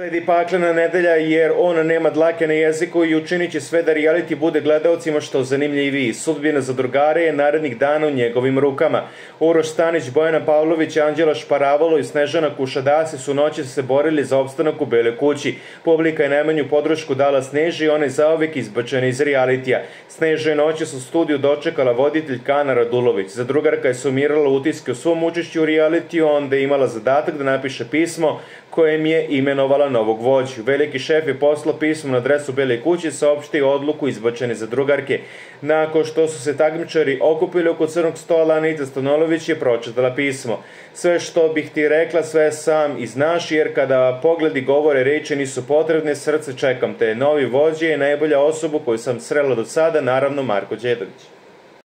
Sledi paklena nedelja jer on nema dlake na jeziku i učinit će sve da reality bude gledalcima što zanimljiviji. Sudbina za drugare je narednih dana u njegovim rukama. Uroš Stanić, Bojana Pavlović, Anđela Šparavalo i Snežana Kušadasi su noći se borili za opstanak u Bele kući. Publika je najmanju podršku dala Sneži i ona je zaovek izbačena iz realitija. Sneža je noći su studiju dočekala voditelj Kana Radulović. Za drugarka je sumirala utiske o svom učešću u realitiju, onda je imala zadatak da napiše pismo kojem je imenovala novog vođu. Veliki šef je poslao pismo na adresu Bele kuće saopštio odluku izbačene za drugarke. Nakon što su se takmičari okupili oko crnog stola, Anita Stanolović je pročitala pismo. Sve što bih ti rekla, sve sam i znaš, jer kada pogledi govore reči nisu potrebne, srce čekam te. Novi vođe je najbolja osoba koju sam srela do sada, naravno Marko Đedović.